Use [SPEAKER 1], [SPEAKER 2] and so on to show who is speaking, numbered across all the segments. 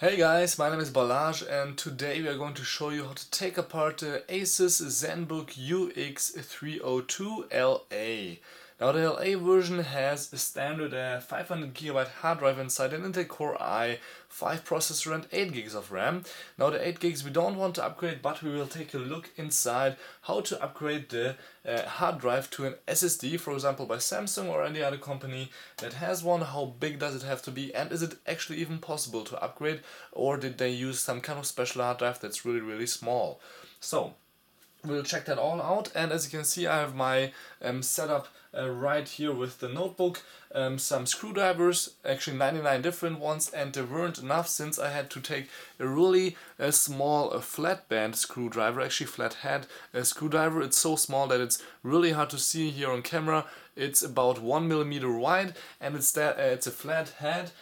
[SPEAKER 1] Hey guys, my name is Balazs and today we are going to show you how to take apart the Asus ZenBook UX302LA. Now the LA version has a standard uh, 500GB hard drive inside an Intel Core i5 processor and 8 gigs of RAM. Now the 8 gigs we don't want to upgrade but we will take a look inside how to upgrade the uh, hard drive to an SSD for example by Samsung or any other company that has one. How big does it have to be and is it actually even possible to upgrade or did they use some kind of special hard drive that's really really small. So we'll check that all out. And as you can see I have my um, setup uh, right here with the notebook um, some screwdrivers actually 99 different ones and they weren't enough since I had to take a really uh, small uh, flat band screwdriver actually flat head uh, screwdriver. It's so small that it's really hard to see here on camera. It's about one millimeter wide and it's that it's a flat head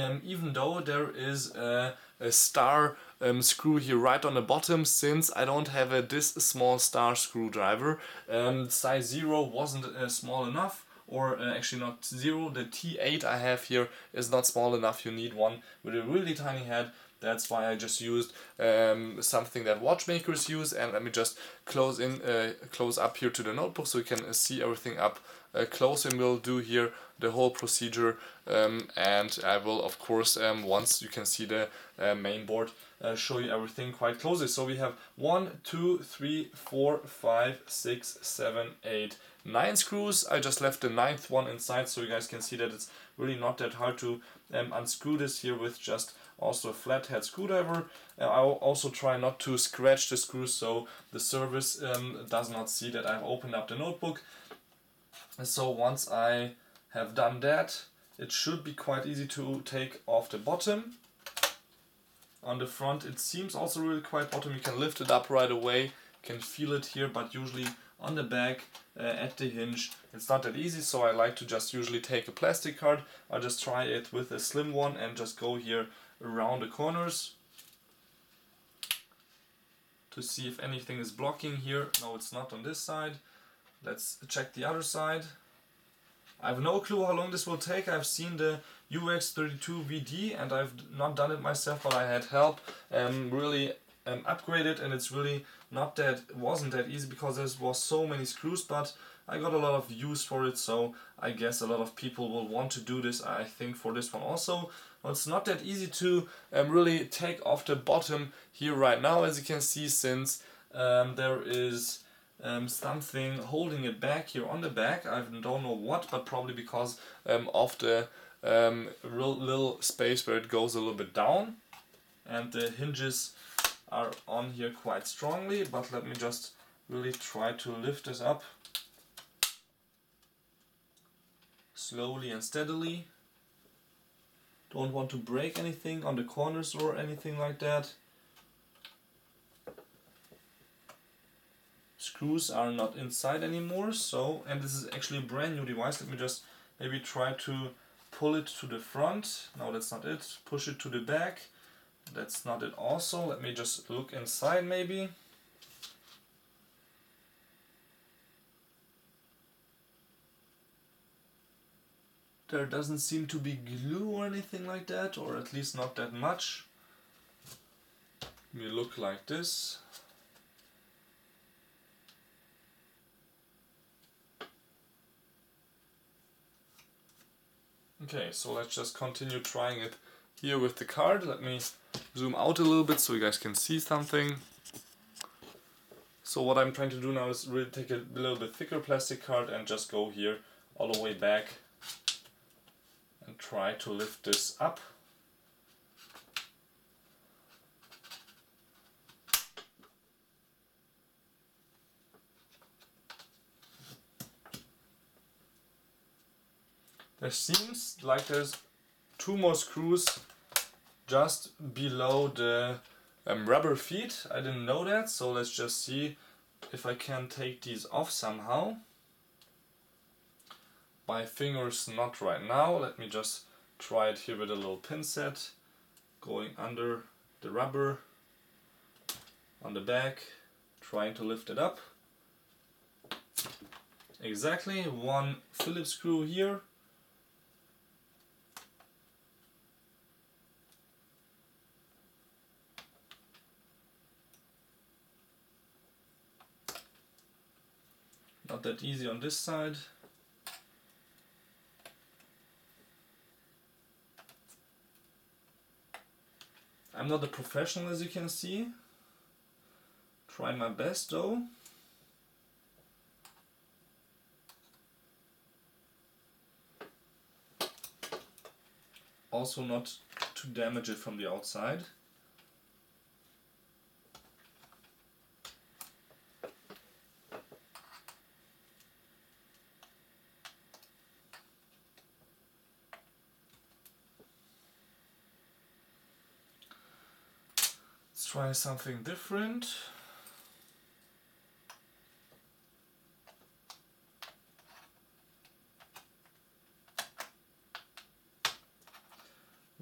[SPEAKER 1] um, even though there is a, a star um, screw here right on the bottom since I don't have a this small star screwdriver. Um, size 0 wasn't uh, small enough or uh, actually not 0 the T8 I have here is not small enough. You need one with a really tiny head. That's why I just used um, something that watchmakers use. And let me just close in uh, close up here to the notebook so you can uh, see everything up close and we'll do here the whole procedure um, and I will of course um, once you can see the uh, main board uh, show you everything quite closely so we have one two three four five six seven eight nine screws I just left the ninth one inside so you guys can see that it's really not that hard to um, unscrew this here with just also a flathead screwdriver. Uh, I'll also try not to scratch the screws so the service um, does not see that I've opened up the notebook. So once I have done that, it should be quite easy to take off the bottom. On the front it seems also really quite bottom, you can lift it up right away, you can feel it here, but usually on the back uh, at the hinge it's not that easy. So I like to just usually take a plastic card. I'll just try it with a slim one and just go here around the corners to see if anything is blocking here. No it's not on this side let's check the other side. I have no clue how long this will take. I've seen the UX32VD and I've not done it myself but I had help um, really um, upgraded and it's really not that wasn't that easy because there was so many screws but I got a lot of use for it so I guess a lot of people will want to do this I think for this one also. Well, it's not that easy to um, really take off the bottom here right now as you can see since um, there is um, something holding it back here on the back I don't know what but probably because um, of the um, real little space where it goes a little bit down and the hinges are on here quite strongly, but let me just really try to lift this up slowly and steadily. Don't want to break anything on the corners or anything like that. Screws are not inside anymore, so, and this is actually a brand new device, let me just maybe try to pull it to the front. No, that's not it. Push it to the back that's not it also. Let me just look inside maybe. There doesn't seem to be glue or anything like that, or at least not that much. Me look like this. Okay, so let's just continue trying it here with the card. Let me zoom out a little bit so you guys can see something. So what I'm trying to do now is really take a little bit thicker plastic card and just go here all the way back and try to lift this up. There seems like there's two more screws just below the um, rubber feet. I didn't know that, so let's just see if I can take these off somehow. My fingers not right now, let me just try it here with a little pin set. Going under the rubber on the back, trying to lift it up. Exactly, one Phillips screw here That easy on this side. I'm not a professional as you can see. Try my best though. Also not to damage it from the outside. Try something different.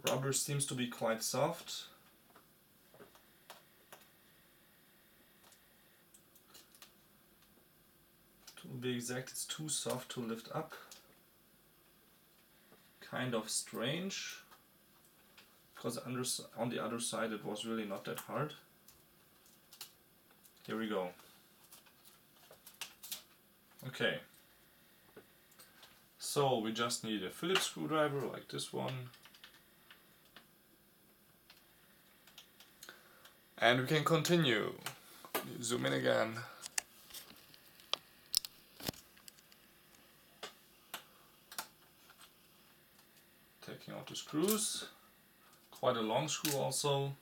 [SPEAKER 1] Rubber seems to be quite soft. To be exact, it's too soft to lift up. Kind of strange, because on the other side it was really not that hard. Here we go. Okay. So we just need a Phillips screwdriver like this one. And we can continue. Zoom in again. Taking out the screws. Quite a long screw also.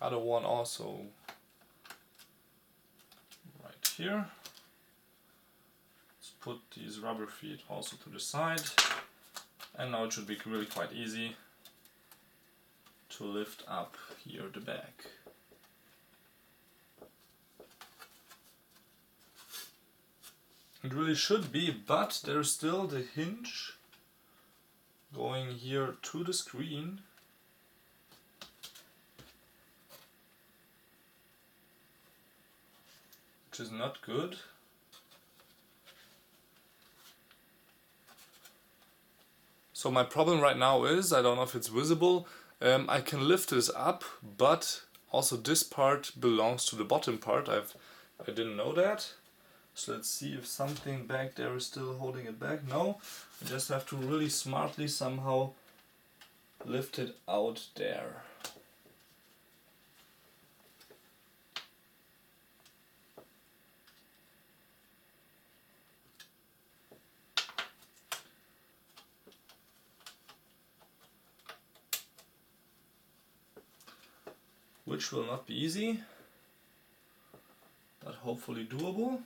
[SPEAKER 1] Other one also right here. Let's put these rubber feet also to the side. And now it should be really quite easy to lift up here the back. It really should be, but there's still the hinge going here to the screen. Which is not good. So my problem right now is, I don't know if it's visible, um, I can lift this up, but also this part belongs to the bottom part. I've I didn't know that. So let's see if something back there is still holding it back. No, I just have to really smartly somehow lift it out there. which will not be easy, but hopefully doable.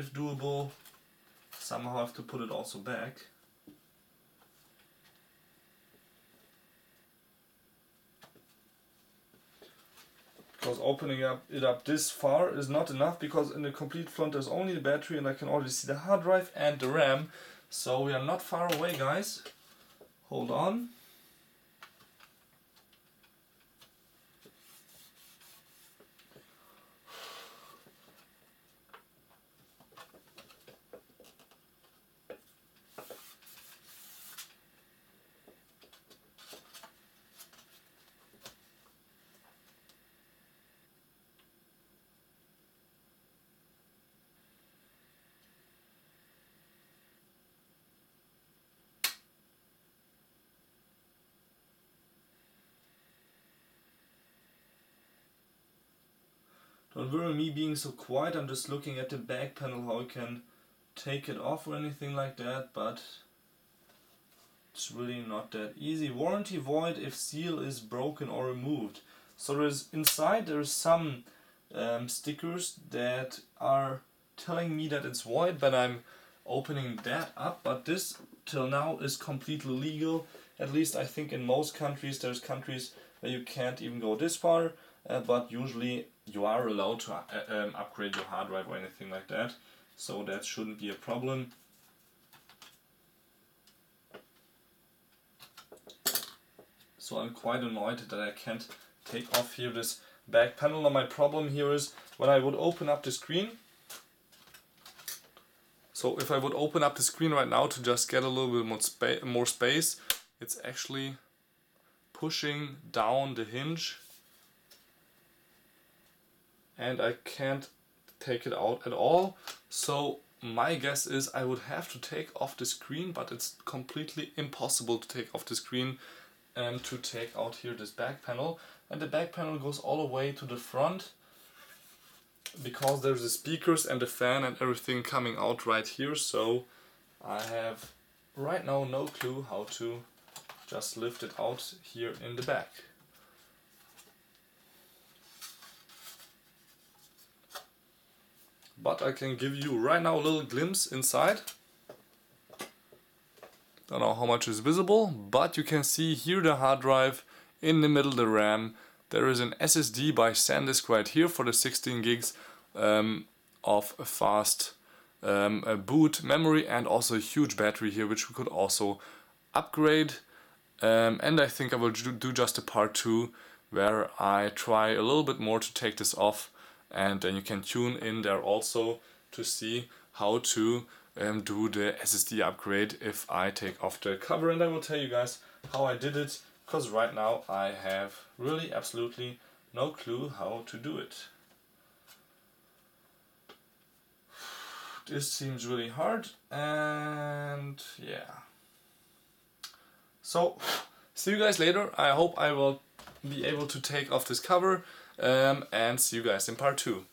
[SPEAKER 1] If doable, somehow have to put it also back. Because opening up it up this far is not enough because in the complete front there's only the battery and I can already see the hard drive and the RAM. So we are not far away guys. Hold on. Don't worry me being so quiet, I'm just looking at the back panel how I can take it off or anything like that, but it's really not that easy. Warranty void if seal is broken or removed. So there's inside there's some um, stickers that are telling me that it's void, but I'm opening that up. But this till now is completely legal. At least I think in most countries there's countries where you can't even go this far, uh, but usually you are allowed to uh, um, upgrade your hard drive or anything like that so that shouldn't be a problem. So I'm quite annoyed that I can't take off here this back panel. Now my problem here is when I would open up the screen so if I would open up the screen right now to just get a little bit more, spa more space it's actually pushing down the hinge and I can't take it out at all. So my guess is I would have to take off the screen, but it's completely impossible to take off the screen and to take out here this back panel. And the back panel goes all the way to the front because there's the speakers and the fan and everything coming out right here. So I have right now no clue how to just lift it out here in the back. But I can give you right now a little glimpse inside. Don't know how much is visible, but you can see here the hard drive, in the middle the RAM. There is an SSD by SanDisk right here for the 16 gigs um, of fast um, boot memory and also a huge battery here which we could also upgrade. Um, and I think I will do just a part 2 where I try a little bit more to take this off and then you can tune in there also to see how to um, do the SSD upgrade if I take off the cover and I will tell you guys how I did it because right now I have really absolutely no clue how to do it. This seems really hard and yeah. So see you guys later. I hope I will be able to take off this cover um, and see you guys in part 2.